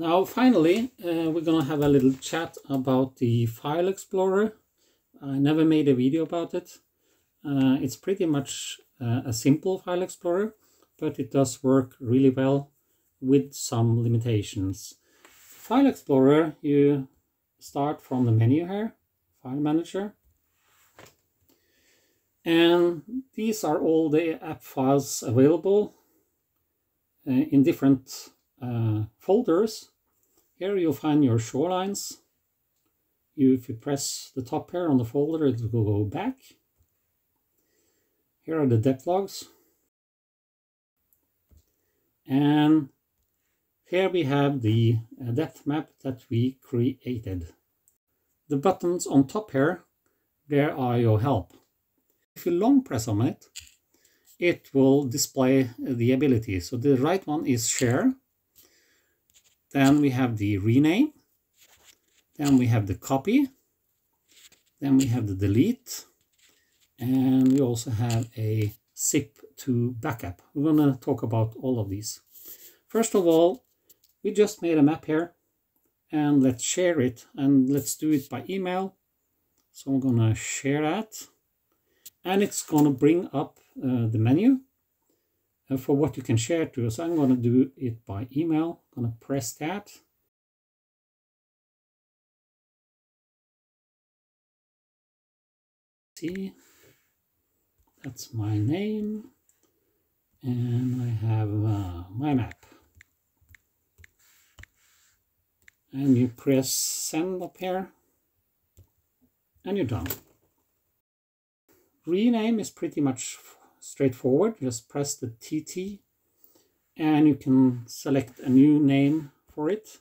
Now finally uh, we're gonna have a little chat about the File Explorer. I never made a video about it. Uh, it's pretty much uh, a simple File Explorer, but it does work really well with some limitations. File Explorer, you start from the menu here, File Manager. And these are all the app files available uh, in different uh, folders. Here you'll find your shorelines. You, if you press the top here on the folder, it will go back. Here are the depth logs. And here we have the uh, depth map that we created. The buttons on top here, there are your help. If you long press on it, it will display the ability. So the right one is share. Then we have the rename. Then we have the copy. Then we have the delete. And we also have a zip to backup. We're going to talk about all of these. First of all, we just made a map here and let's share it and let's do it by email. So I'm going to share that and it's going to bring up uh, the menu for what you can share to. us, I'm going to do it by email. I'm going to press that. See, that's my name and I have uh, my map. And you press send up here and you're done. Rename is pretty much straightforward. Just press the TT and you can select a new name for it.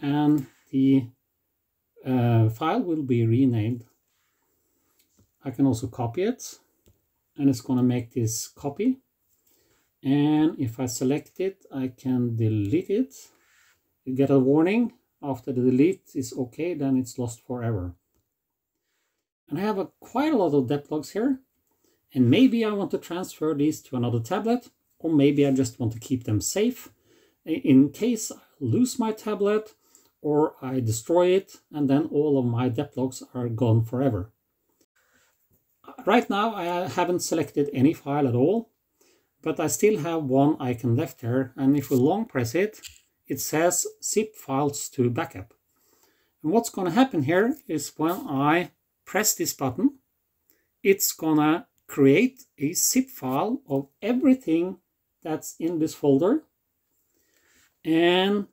And the uh, file will be renamed. I can also copy it and it's going to make this copy. And if I select it, I can delete it. You get a warning after the delete is okay, then it's lost forever. And I have a, quite a lot of depth logs here. And maybe I want to transfer these to another tablet, or maybe I just want to keep them safe in case I lose my tablet or I destroy it and then all of my depth logs are gone forever. Right now I haven't selected any file at all, but I still have one icon left here and if we long press it, it says zip files to backup. And what's going to happen here is when I press this button, it's gonna create a zip file of everything that's in this folder and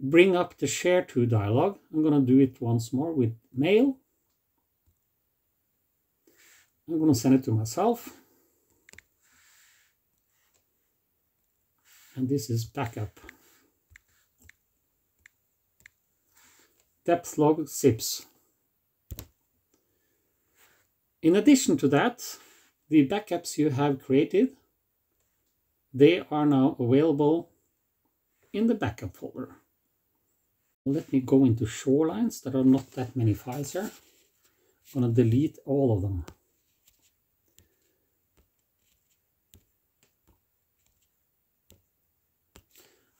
bring up the share to dialog. I'm gonna do it once more with mail. I'm gonna send it to myself. And this is backup. Depth log zips. In addition to that, the backups you have created, they are now available in the backup folder. Let me go into shorelines. There are not that many files here. I'm going to delete all of them.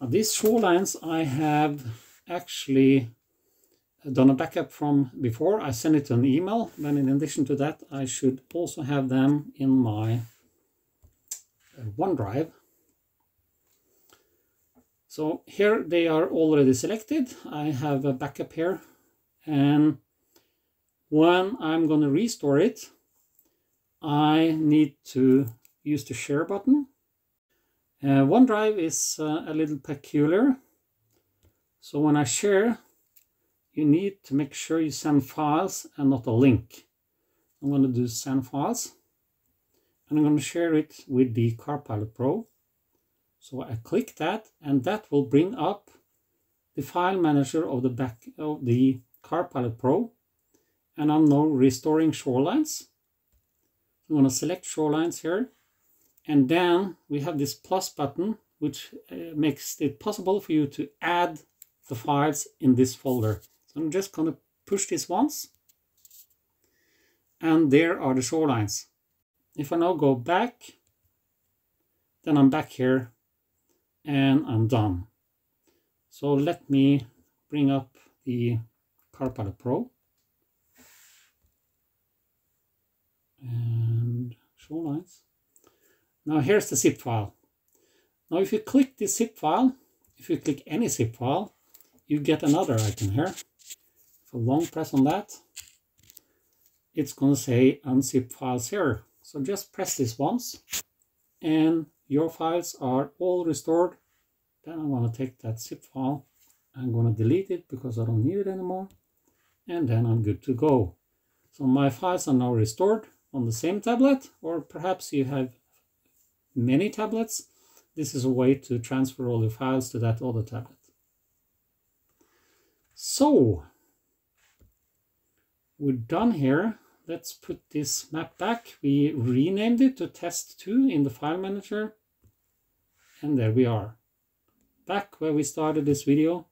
Now these shorelines I have actually done a backup from before. I send it an email. Then in addition to that, I should also have them in my uh, OneDrive. So here they are already selected. I have a backup here. And when I'm going to restore it, I need to use the share button. Uh, OneDrive is uh, a little peculiar. So when I share, you need to make sure you send files and not a link. I'm going to do send files and I'm going to share it with the Carp Pilot Pro. So I click that and that will bring up the file manager of the back of the Carp Pilot Pro and I'm now restoring shorelines. I'm going to select shorelines here and then we have this plus button which uh, makes it possible for you to add the files in this folder. I'm just going to push this once. And there are the shorelines. If I now go back, then I'm back here and I'm done. So let me bring up the Carp Pilot Pro. And show lines. Now here's the zip file. Now if you click this zip file, if you click any zip file, you get another icon here. If long press on that, it's going to say unzip files here. So just press this once and your files are all restored. Then I'm going to take that zip file. I'm going to delete it because I don't need it anymore. And then I'm good to go. So my files are now restored on the same tablet or perhaps you have many tablets. This is a way to transfer all your files to that other tablet. So we're done here let's put this map back. We renamed it to test2 in the file manager. And there we are. Back where we started this video.